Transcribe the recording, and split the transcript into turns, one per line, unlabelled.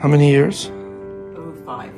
How many years? Oh, five.